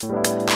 you